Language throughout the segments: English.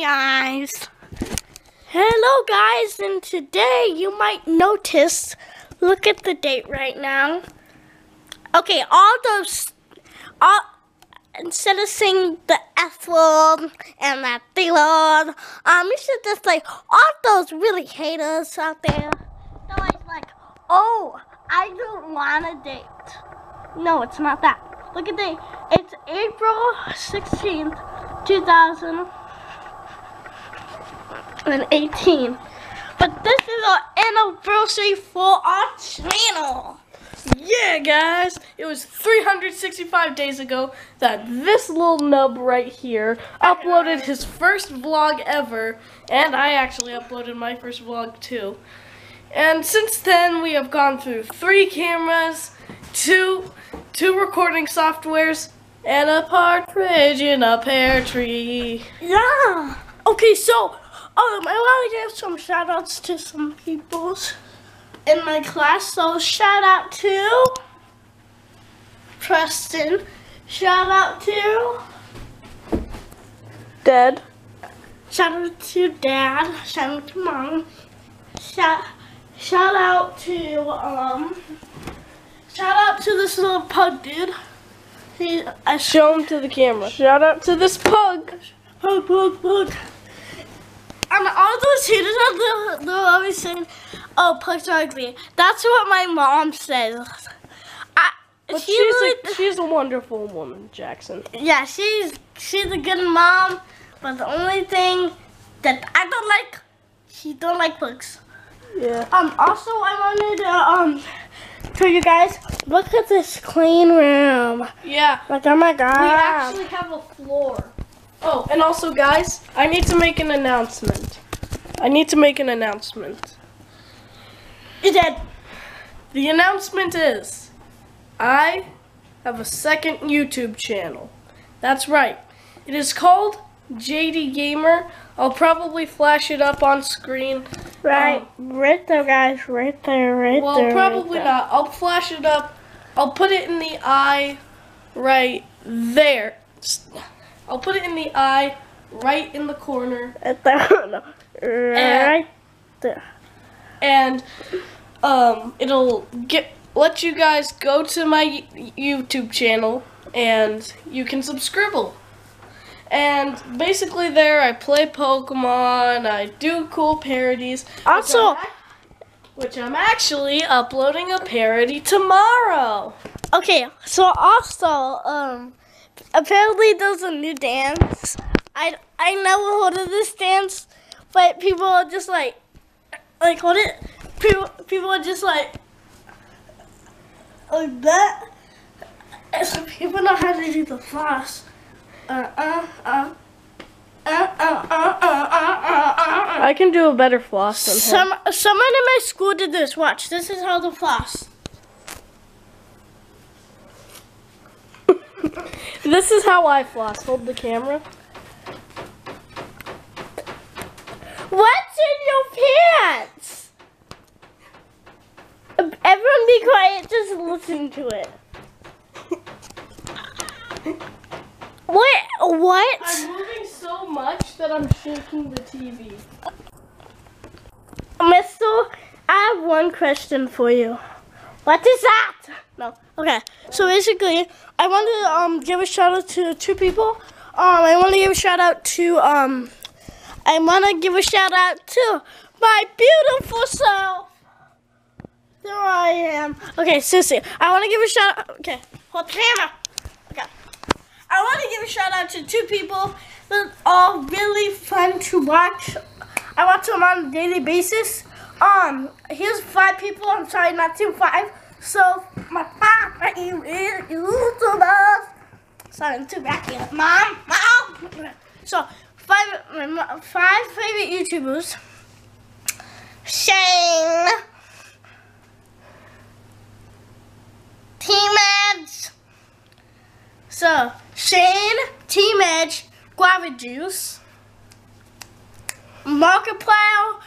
Guys. Hello guys, and today you might notice, look at the date right now. Okay, all those, all, instead of saying the F word and that D word, um, you should just like, all those really haters out there. They're always like, oh, I don't want a date. No, it's not that. Look at the, it's April 16th, 2018. But this is our anniversary for our channel. Yeah, guys, it was 365 days ago that this little nub right here uploaded his first vlog ever, and I actually uploaded my first vlog too. And since then, we have gone through three cameras, two, two recording softwares, and a partridge in a pear tree. Yeah. Okay, so um, I want to give some shout outs to some peoples in my class. So shout out to Preston. Shout out to Dead. shout out to Dad. Shout out to Mom. Shout shout out to um shout out to this little pug dude. He I Show him to the camera. Shout out to this pug. Pug, pug, pug. And all those haters out there, they're always saying, oh, pugs are ugly. That's what my mom says. I, But she she's really- a, she's a wonderful woman, Jaxon. yeah, she's she's a good mom, but the only thing that I don't like, she don't like pugs. Yeah. Um, also I wanted to um tell you guys, look at this clean room. Yeah. Like, oh my god. We actually have a floor. Oh, and also, guys, I need to make an announcement. I need to make an announcement. You did. The announcement is I have a second YouTube channel. That's right. It is called JD Gamer. I'll probably flash it up on screen. Right, right there, guys. Right there, right Well, there. probably right not. I'll flash it up. I'll put it in the eye right there. I'll put it in the eye right in the corner. Right. No. Right there. and um, it'll get let you guys go to my YouTube channel and you can subscribe. And basically, there I play Pokemon. I do cool parodies. Also, which I'm actually uploading a parody tomorrow. okay, so also, um, apparently there's a new dance. I, I never heard of this dance, but people are just like, like, what it, people, people are just like, like that. And so people know how to do the floss. Uh, uh, uh. Uh, uh, uh, uh, uh, uh, uh, uh. I can do a better floss than him. Some someone in my school did this. Watch, this is how the floss. This is how I floss. Hold the camera. What's in your pants? Everyone be quiet, just listen to it. What? What? I'm moving so much that I'm shaking the TV. Mister, I have one question for you. What is that? No. Okay. So basically, I want to um give a shout out to two people. Um, I want to give a shout out to um, I want to give a shout out to my beautiful self. There I am. Okay, Sissy, I want to give a shout. out. Okay, hold the camera. Okay. I want to give a shout out to two people that are really fun to watch. I watch them on a daily basis. Um, here's five people. I'm sorry, not two, five. So my five favorite YouTubers. Sorry, two back here. Mom, mom. So five, five favorite YouTubers. Shane. Team Edge. So Shane, Team Edge, Guava Juice, Markiplier,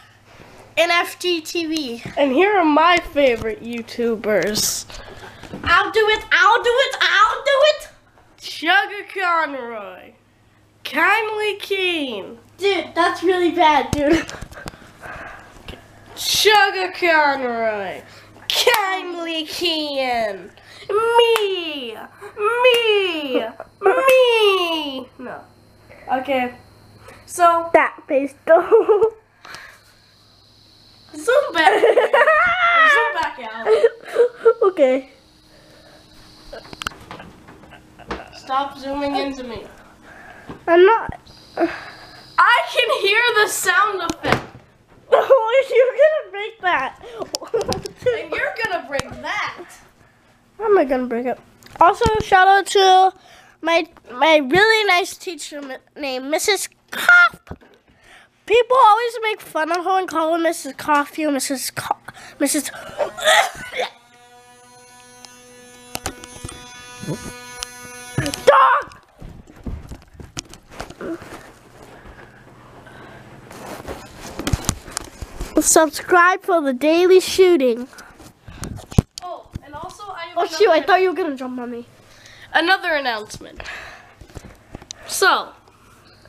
and FGTV. And here are my favorite YouTubers. I'll do it, I'll do it, I'll do it. Sugar Conroy, KindlyKeyin. Dude, that's really bad, dude. Sugar Conroy. KindlyKeyin. Me. Me. Me. No. Okay. So, That though. zoom back. zoom back out. okay. Stop zooming into me. I'm not. Uh, I can hear the sound effect. Oh, you're gonna break that. And you're gonna break that. How am I gonna break it? Also, shout out to my my really nice teacher named Mrs. Cough. People always make fun of her and call her Mrs. Coffee or Mrs. Co- Mrs. Dog. Subscribe for the daily shooting. Oh, and also I Oh shoot! I thought you were gonna jump on me. another announcement. So,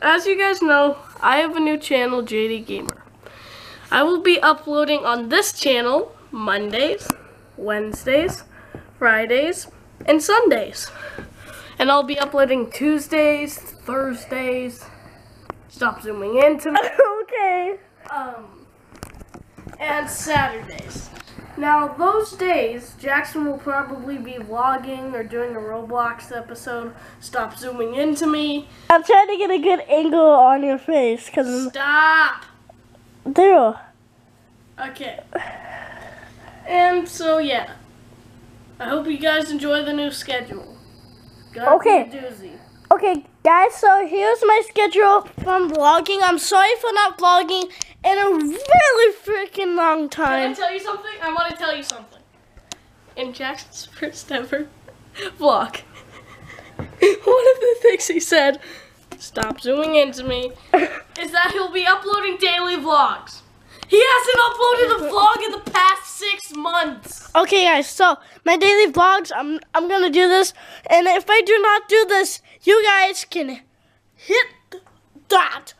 as you guys know, I have a new channel, JD Gamer. I will be uploading on this channel Mondays, Wednesdays, Fridays, and Sundays. And I'll be uploading Tuesdays, Thursdays. Stop zooming into me. okay. Um, and Saturdays. Now, those days, Jaxon will probably be vlogging or doing a Roblox episode. Stop zooming into me. I'm trying to get a good angle on your face, cause Stop! there. Okay. And so, yeah. I hope you guys enjoy the new schedule. Gonna Okay. Doozy. Okay, guys. So here's my schedule from vlogging. I'm sorry for not vlogging in a really freaking long time. Can I tell you something? I want to tell you something. In Jaxon's first ever vlog, one of the things he said, stop zooming into me, is that he'll be uploading daily vlogs. He hasn't uploaded a vlog in the past six months. Okay, guys. So my daily vlogs. I'm I'm gonna do this, and if I do not do this, you guys can hit that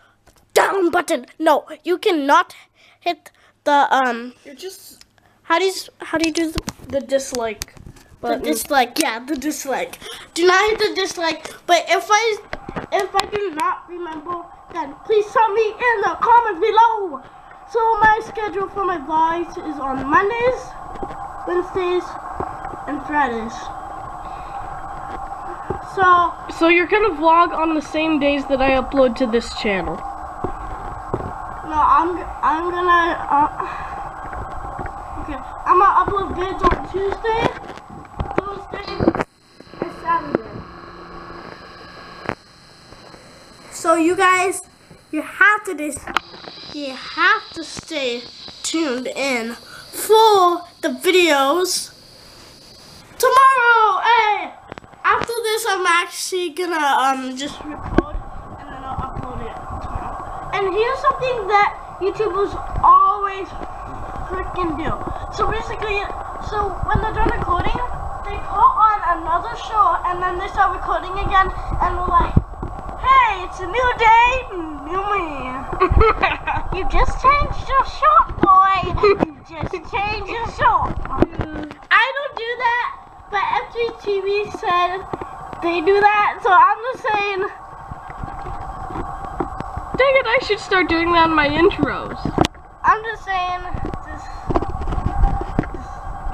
down button. No, you cannot hit the um. You're just How do you how do you do the the dislike The dislike, yeah, the dislike. Do not hit the dislike. But if I if I do not remember, then please tell me in the comments below. So my schedule for my vlogs is on Mondays, Wednesdays, and Fridays. So so you're gonna vlog on the same days that I upload to this channel. no, I'm I'm gonna uh, okay. I'm gonna upload vids on Tuesday, Thursday, and Saturday. So you guys, you have to dis- you have to stay tuned in for the videos tomorrow. Hey, after this, I'm actually gonna um just record and then I'll upload it tomorrow. And here's something that YouTubers always freaking do. So basically, so when they're done recording, they put on another show and then they start recording again and they're like, hey, it's a new day, new me. you just changed your short, boy. You just changed your short. I don't do that, but FGTV said they do that, so I'm just saying. Dang it, I should start doing that in my intros. I'm just saying this.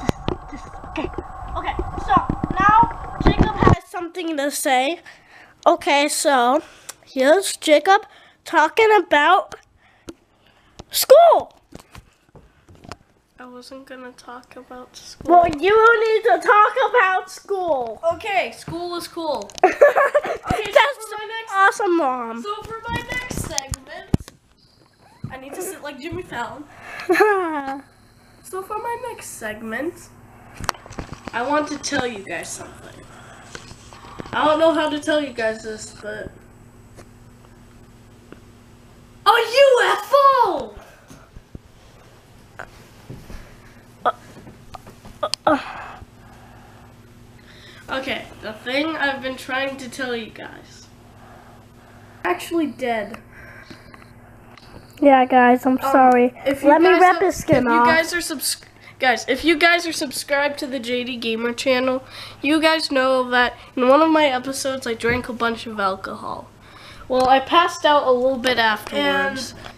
This, this, this. Okay. Okay. So now Jacob has something to say. Okay. So here's Jacob talking about school. I wasn't gonna talk about school. Well, you need to talk about school. Okay, school is cool. That's for my next- awesome, mom. So for my next segment, I need to sit like Jimmy Fallon. So for my next segment, I want to tell you guys something. I don't know how to tell you guys this, but a UFO. Okay, the thing I've been trying to tell you guys. I actually dead. Yeah, guys, I'm sorry. Um, If Let me guys rip have- his skin if off. you guys are subs- guys, if you guys are subscribed to the JD Gamer channel, you guys know that in one of my episodes I drank a bunch of alcohol. Well, I passed out a little bit afterwards. And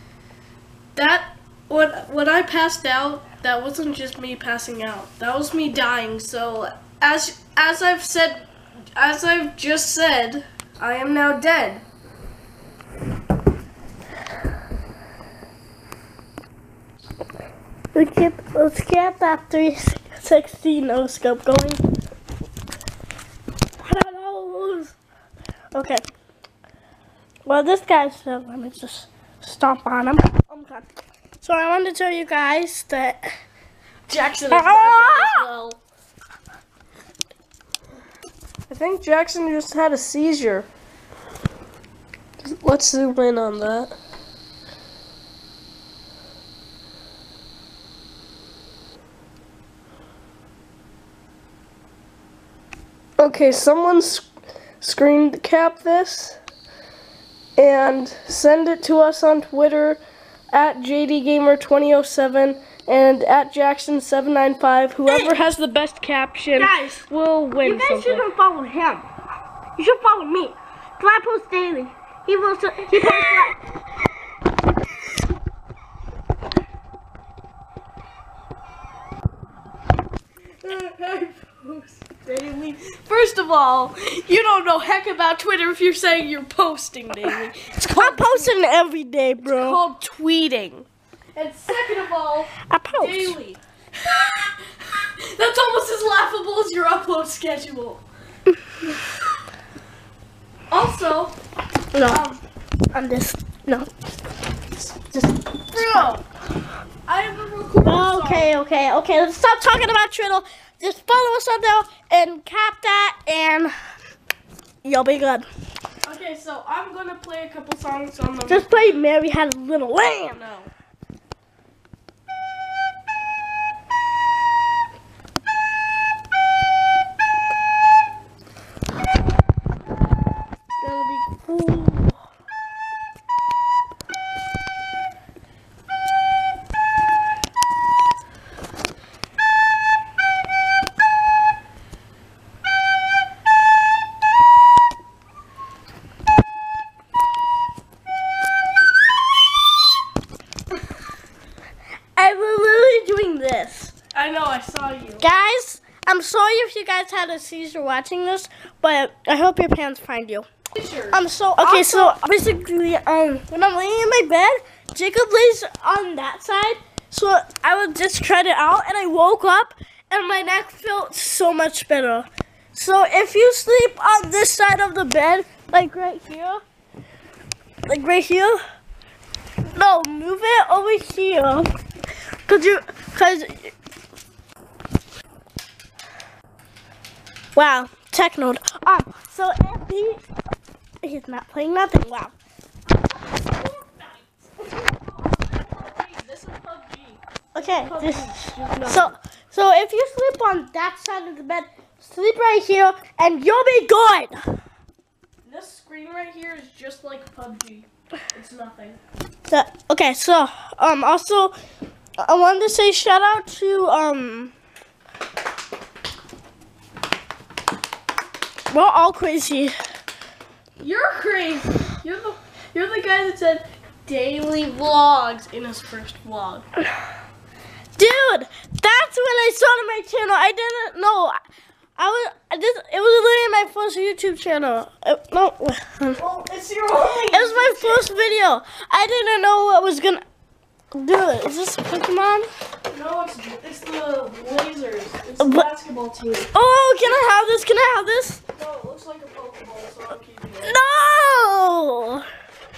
that when when I passed out, that wasn't just me passing out. That was me dying. So as as I've said, as I've just said, I am now dead. Let's get, let's get that 360 no scope going. I don't know. Okay. Well, this guy's. Uh, let me just stomp on him. Oh my god. So I wanted to tell you guys that. Jaxon is as ah! well. I think Jaxon just had a seizure. Let's zoom in on that. Okay, someone sc- screen cap this and send it to us on Twitter at JDGamer2007 and at Jaxon795. Whoever has the best caption Guys, will win You guys something. shouldn't follow him. You should follow me. Cause I post daily. He posts. He posts. like- daily. First of all, you don't know heck about Twitter if you're saying you're posting daily. It's I'm called, posting every day, bro. It's called tweeting. And second of all, I post. daily. That's almost as laughable as your upload schedule. also, No, um, I'm just no. Just. bro, I have a recording song. Okay, okay, okay. Let's stop talking about Twiddle. Just follow us on there and cap that, and you'll be good. Okay, so I'm gonna play a couple songs on the. Just play Mary Had a Little Lamb. no. Guys had a seizure watching this, but I hope your parents find you. Um, so okay, so basically, um, when I'm laying in my bed, Jacob lays on that side, so I would just cut it out, and I woke up, and my neck felt so much better. So if you sleep on this side of the bed, like right here, like right here, no, move it over here, cause you, cause. Wow, tech node. Um, so if he He's not playing nothing. Wow. This is PUBG. Okay. This, so so if you sleep on that side of the bed, sleep right here, and you'll be good. This screen right here is just like PUBG. It's nothing. So, okay. So um also I wanted to say shout out to um. We're all crazy. You're crazy. You're the you're the guy that said daily vlogs in his first vlog. Dude, that's when I started my channel. I didn't know. I was I just it was literally my first YouTube channel. Uh, no, it Well, it's your only. was my first video. I didn't know what was gonna. Dude, is this Pokemon? No, it's it's the Blazers. It's the But- basketball team. Oh, can I have this? Can I have this? No, it looks like a Pokeball, so I'm keeping it. No!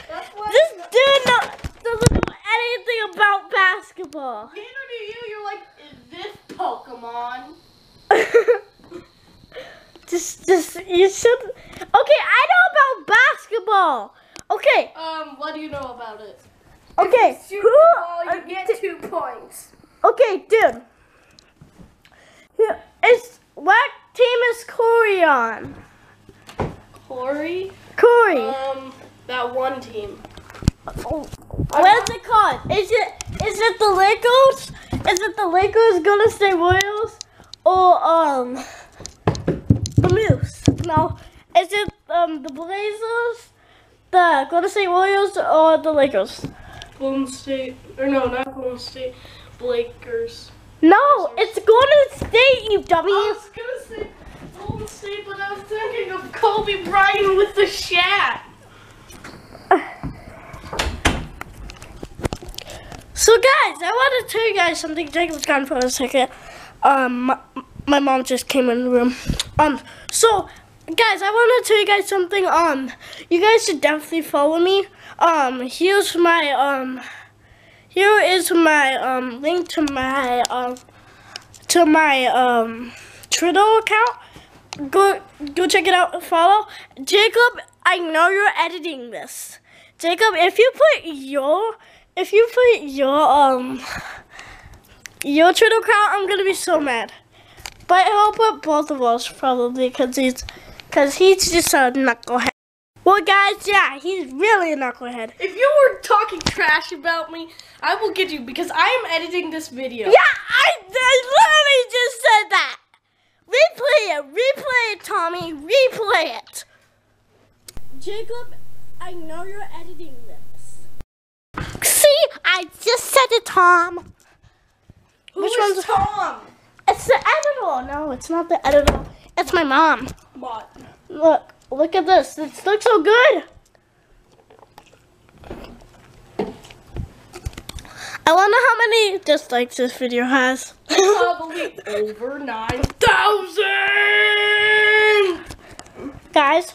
This dude no, doesn't know anything about basketball. Neither do you. You're like "Is this Pokemon. just, just, you should. Okay, I know about basketball. Okay, Um, what do you know about it? Okay. Shoot Who? the ball, you uh, get two points. Okay, dude. It's what team is Corey on? Corey. Corey. Um, That one team. Oh, What's it called? Is it is it the Lakers? Is it the Lakers, Golden State Warriors, or um the Moose? No. Is it um the Blazers, the Golden State Warriors, or the Lakers? Golden State, or no, not Golden State, Blakers. No, it's Golden State, you dummy. I was gonna say Golden State, but I was thinking of Kobe Bryant with the Shaq. So guys, I want to tell you guys something. Jacob's gone for a second. Um, my, my mom just came in the room. Um, so guys, I want to tell you guys something. Um, you guys should definitely follow me. Um, here's my um, here is my um link to my um to my um Twitter account. Go go check it out and follow. Jacob, I know you're editing this. Jacob, if you put your if you put your um your Twitter account, I'm gonna be so mad. But he'll put both of us probably because he's because he's just a knucklehead. Well, guys, yeah, he's really a knucklehead. If you were talking trash about me, I will get you because I am editing this video. Yeah, I, I literally just said that. Replay it, replay it, Tommy, replay it. Jacob, I know you're editing this. See, I just said it, Tom. Who Which is one's- Tom? It's the editor. No, it's not the editor. It's my mom. What? Look, look at this. This looks so good. I wonder how many dislikes this video has. Probably over 9,000! Guys,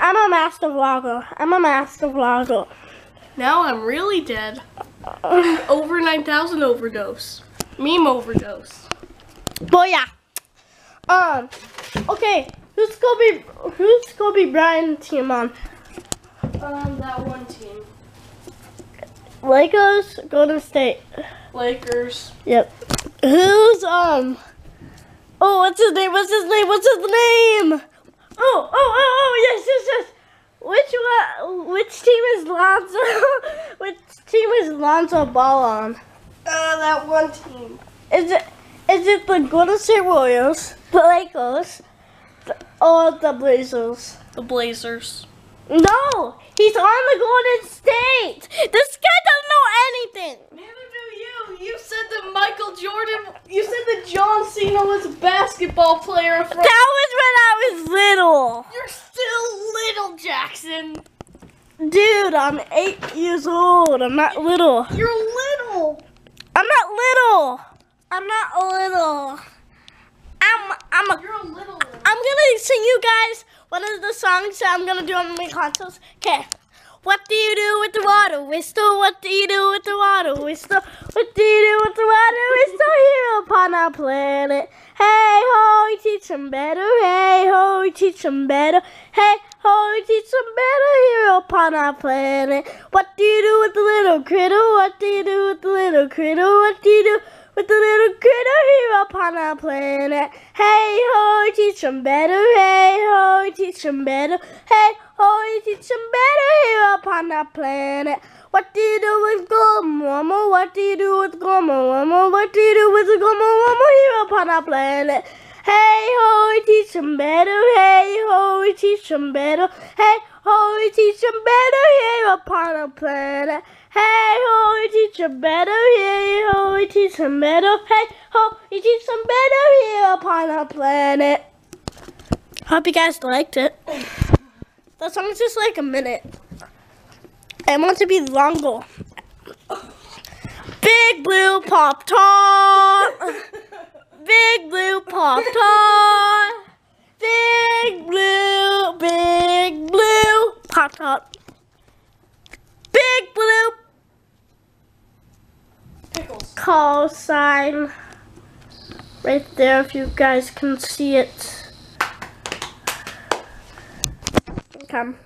I'm a master vlogger. I'm a master vlogger. Now I'm really dead. Over 9,000 overdose. Meme overdose. But yeah. Um. Okay. Who's Kobe? Who's Kobe Bryant team on? Um, that one team. Lakers, Golden State. Lakers. Yep. Who's um? Oh, what's his name? What's his name? What's his name? Oh, oh, oh, oh, yes, yes, yes. Which one? Which team is Lonzo? which team is Lonzo Ball on? Uh, that one team. Is it is it the Golden State Warriors, the Lakers, the, or the Blazers? The Blazers. No, he's on the Golden State. This guy doesn't know anything. Neither do you. You said that Michael Jordan. You said that John Cena was a basketball player. From, That was when I was little. You're still little, Jaxon. Dude, I'm eight years old. I'm not little. You're little. I'm not little. I'm not little. I'm I'm a, You're a little. I'm gonna sing you guys one of the songs that I'm gonna do on my consoles. Okay. What do you do with the water whistle? What do you do with the water whistle? What do you do with the water whistle here upon our planet? Hey ho, we teach them better. Hey ho, we teach them better. Hey ho, we teach them better here upon our planet. What do you do with the little critter? What do you do with the little critter? What do you do? With the little critter here upon our planet. Hey ho, teach them better. Hey ho, teach them better. Hey ho, teach them better here upon our planet. What do you do with global warmer? What do you do with warmer? What do you do with warmer here upon our planet? Hey ho, teach them better. Hey ho, teach them better. Hey ho, teach them better here upon our planet. Hey ho, we teach them better. Hey ho, we teach them better. Hey ho, we teach them better here upon our planet. Hope you guys liked it. That song's just like a minute. I want to be longer. Big blue pop top. Big blue pop tart. Big blue, big blue pop tart. Big blue Pickles. Sign right there if you guys can see it. Come.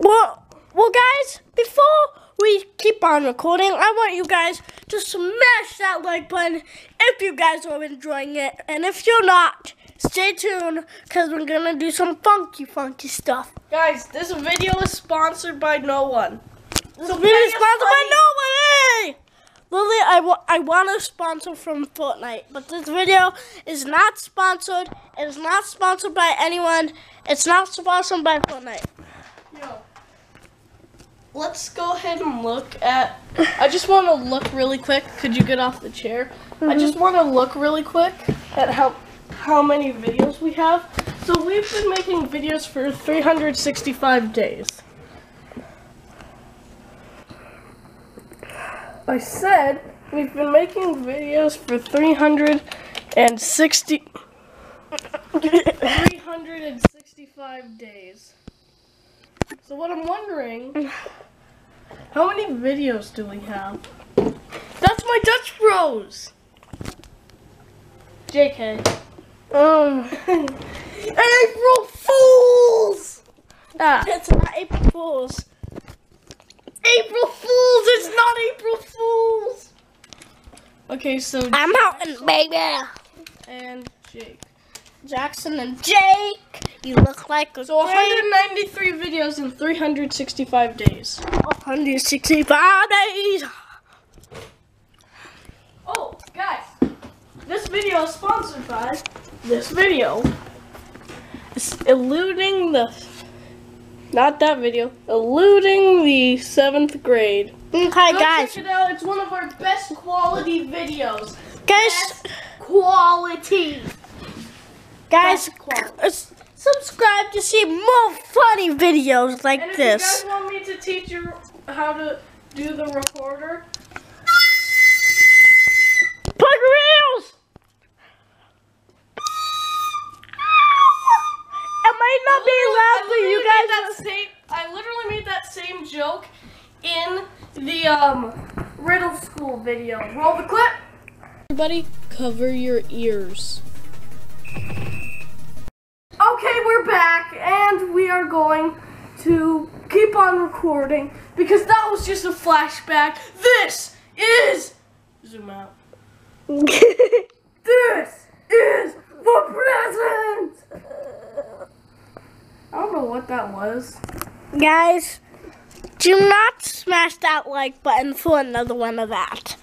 Well, well, guys, before we keep on recording, I want you guys to smash that like button if you guys are enjoying it. And if you're not, stay tuned because we're gonna do some funky, funky stuff. Guys, this video is sponsored by no one. This video is sponsored by nobody. Lily, I, wa- I want a sponsor from Fortnite, but this video is not sponsored. It is not sponsored by anyone. It's not sponsored by Fortnite. Yo, let's go ahead and look at. I just want to look really quick. Could you get off the chair? I mm-hmm. just want to look really quick at how how many videos we have. So we've been making videos for 365 days. I said we've been making videos for 360 365 days. So what I'm wondering, how many videos do we have? That's my Dutch Bros. JK. Um, April Fools! Ah, it's not April Fools. April Fools! It's not April Fools! Okay, so I'm out, baby. and Jake. Jaxon and Jake, you look like a So 193 videos in 365 days. 165 days. Oh, guys, this video is sponsored by this video. It's eluding the, not that video, eluding the seventh grade. Okay, Go guys, check it out. It's one of our best quality videos. guys, Best quality. guys, best quality. subscribe to see more funny videos like And if this. you guys want me to teach you how to do the recorder, joke in the um, riddle school video. Roll the clip. Everybody, cover your ears. Okay, we're back, and we are going to keep on recording because that was just a flashback. This is zoom out. This is the present. I don't know what that was. guys, do not smash that like button for another one of that.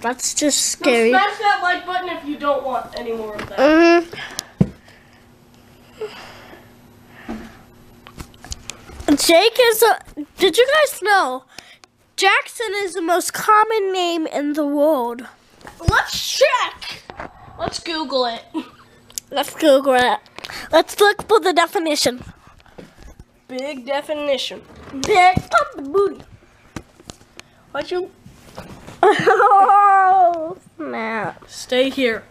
That's just So scary. smash that like button if you don't want any more of that. Mhm. Jake is a. Did you guys know? Jaxon is the most common name in the world. Let's check. Let's Google it. Let's Google it. Let's look for the definition. Big definition. Big the booty. Why'd you Oh snap! stay here?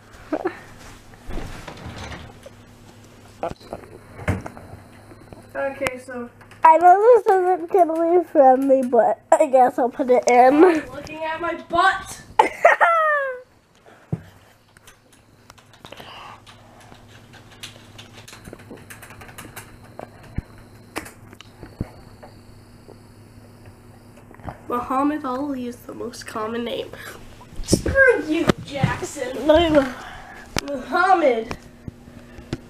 Okay, so I know this isn't gonna be friendly, but I guess I'll put it in. looking at my butt. Muhammad Ali is the most common name. Screw you, Jaxon. Muhammad.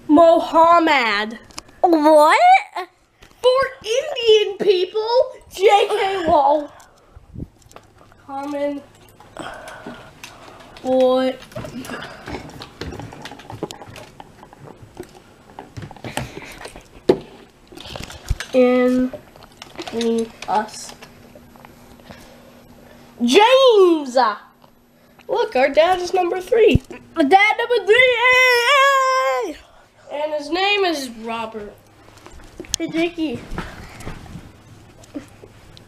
Mohammed. what? For Indian people, J.K. Lol. Common. What? In me us. James! Look, our dad is number three. Dad number three. Hey, And his name is Robert. hey, Jakey.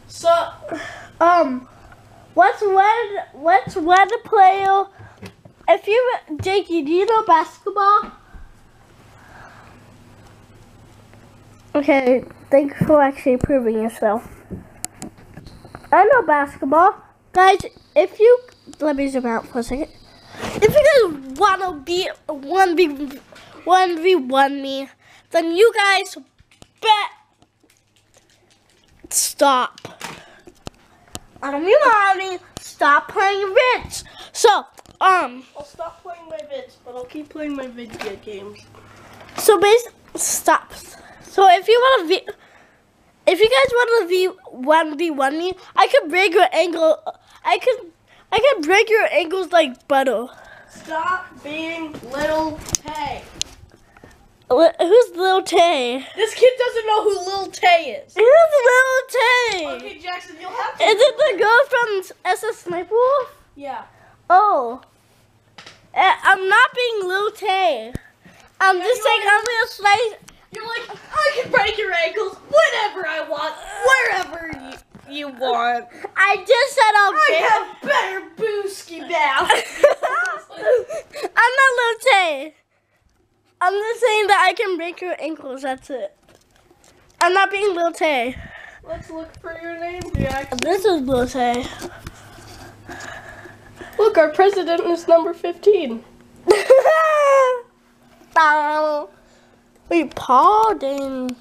So, Um, what's one? What's one player? If you, Jakey, do you know basketball? Okay, thanks for actually proving yourself. I know basketball, guys. If you let me zoom out for a second. If you guys wanna be one v one v one me, then you guys bet stop. I'm your mommy. Stop playing rich. So um, I'll stop playing my vids, but I'll keep playing my video games. so base stop. So if you want to be, if you guys want to be one v one me, I could break your angle. I could, I could break your angles like butter. Stop being little Tay. Who's Lil Tay? This kid doesn't know who Lil Tay is. Who's Lil Tay? Okay, Jaxon, you'll have to. Is it the girl from SS Sniper Wolf? Yeah. Oh. Eh, I'm not being Lil Tay. I'm Yeah, just saying. I'm gonna slice. You're like, I can break your ankles whenever I want, wherever you, you want. I just said I'll I have better booski now. I'm not Lil Tay. I'm just saying that I can break your ankles. That's it. I'm not being Lil Tay. Let's look for your name, Jaxon. This is Lil Tay. Look, our president is number 15. Bow. Wait, pardon.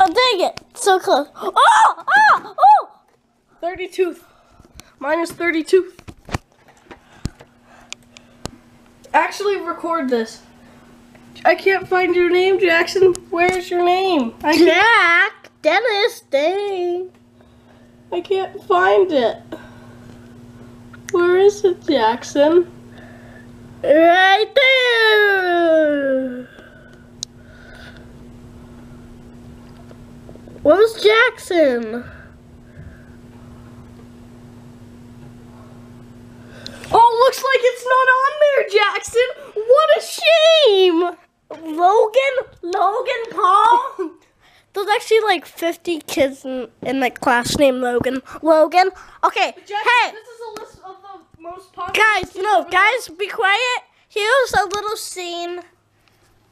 Oh, dang it. So close. Oh, oh, oh. 32. Minus 32. Actually, record this. I can't find your name, Jaxon. Where's your name? I Jack, Dennis, dang. I can't find it. Where is it, Jaxon? Right there. Where's Jaxon? Oh, looks like it's not on there, Jaxon. What a shame. Logan? Logan Paul? There's actually like 50 kids in, in my class named Logan. Logan? Okay, Jaxon, hey, this is a list of the most popular. guys, no, guys, be quiet. Here's a little scene.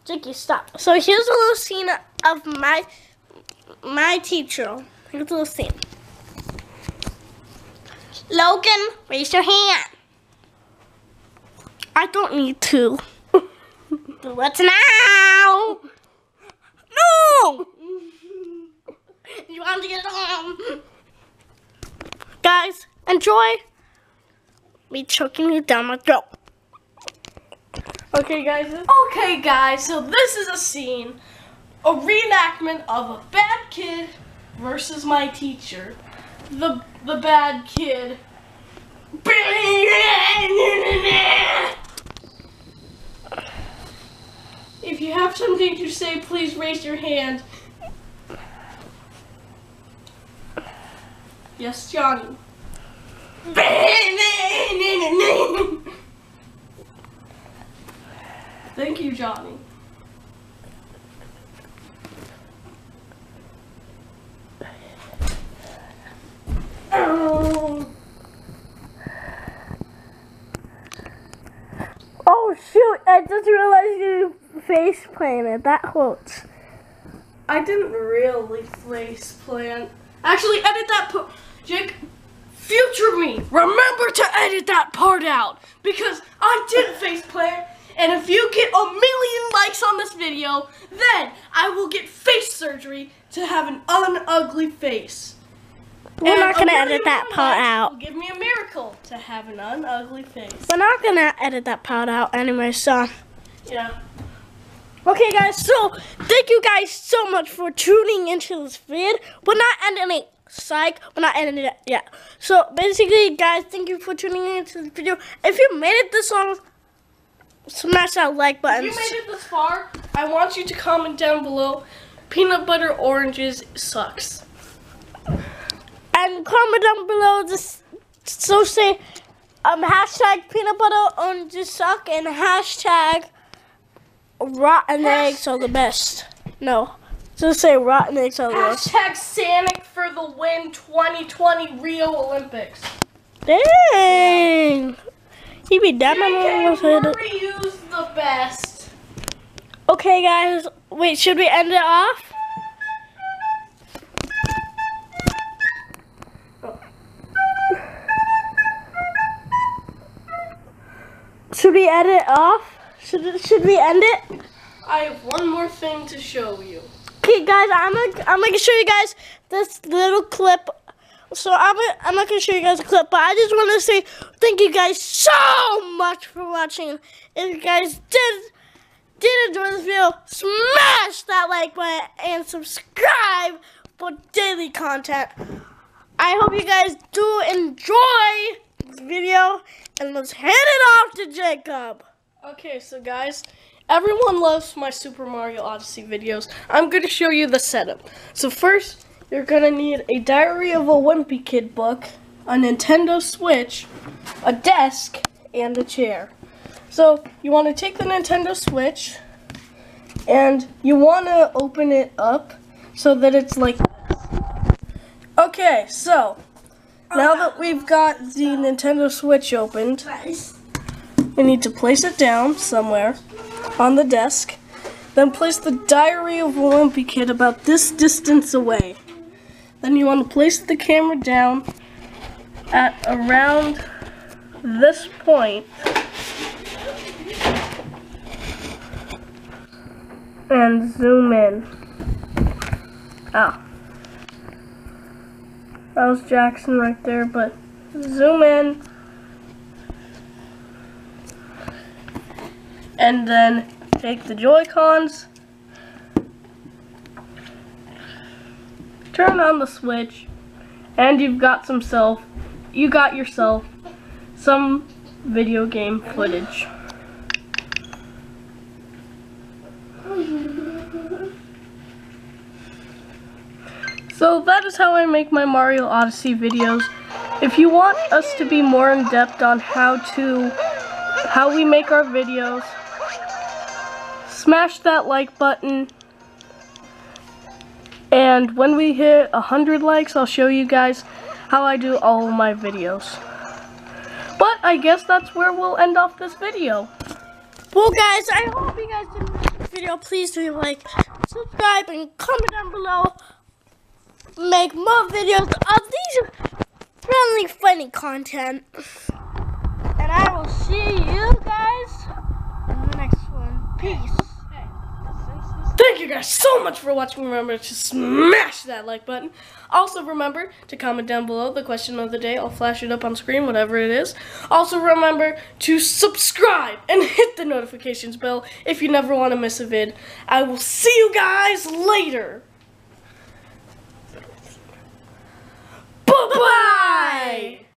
Jakey, stop. So here's a little scene of my my teacher. Little scene. Logan, raise your hand. I don't need to. It now. No. You want to get on? Guys, enjoy me choking you down my throat. Okay, guys. Okay, guys. So this is a scene, a reenactment of a bad kid versus my teacher. The the bad kid. If you have something to say, please raise your hand. Yes, Johnny. Thank you, Johnny. Oh, Oh shoot! I just realized you face planted. That hurts. I didn't really face plant. Actually, edit that part. Jake, future me, remember to edit that part out because I did face plant. And if you get a million likes on this video, then I will get face surgery to have an unugly face. We're And not gonna edit that part out. Give me a miracle to have an unugly face. We're not gonna edit that part out anyway. So Yeah. okay, guys. So thank you guys so much for tuning into this vid. We're not ending it. Psych, we're not ending it yet. So basically, guys, thank you for tuning into this video. If you made it this long, smash that like If button. you made it this far, I want you to comment down below. Peanut butter oranges sucks. And comment down below just so say um hashtag peanut butter oranges suck and hashtag rotten eggs are the best. No. Just say rotten eggs are the best. Hashtag Sanic for the win 2020 Rio Olympics. Dang. He be damn JK almost hit it. Murray's the best. Okay guys, wait, should we end it off? We end it off? Should should we end it? I have one more thing to show you. Okay, guys, I'm gonna I'm gonna show you guys this little clip So I'm, I'm not to show you guys a clip, but I just want to say thank you guys so much for watching. If you guys did did enjoy this video, smash that like button and subscribe for daily content. I hope you guys do enjoy video, and let's hand it off to Jacob. Okay, so guys, everyone loves my Super Mario Odyssey videos. I'm going to show you the setup. So first, you're going to need a Diary of a Wimpy Kid book, a Nintendo Switch, a desk, and a chair. So you want to take the Nintendo Switch, and you want to open it up so that it's like this. Okay, so now that we've got the Nintendo Switch opened, we need to place it down somewhere on the desk. Then place the Diary of a Wimpy Kid about this distance away. Then you want to place the camera down at around this point. And zoom in. Oh. That was Jaxon right there, but zoom in. And then take the Joy-Cons, turn on the switch, and you've got some self, you got yourself some video game footage. So that is how I make my Mario Odyssey videos. If you want us to be more in depth on how to, how we make our videos, smash that like button. And when we hit 100 likes, I'll show you guys how I do all of my videos. But I guess that's where we'll end off this video. Well guys, I hope you guys enjoyed this video. Please do like, subscribe, and comment down below make more videos of these friendly, funny content. And I will see you guys in the next one. Peace. Thank you guys so much for watching. Remember to smash that like button. Also remember to comment down below the question of the day. I'll flash it up on screen, whatever it is. Also remember to subscribe and hit the notifications bell if you never want to miss a vid. I will see you guys later. Bye-bye!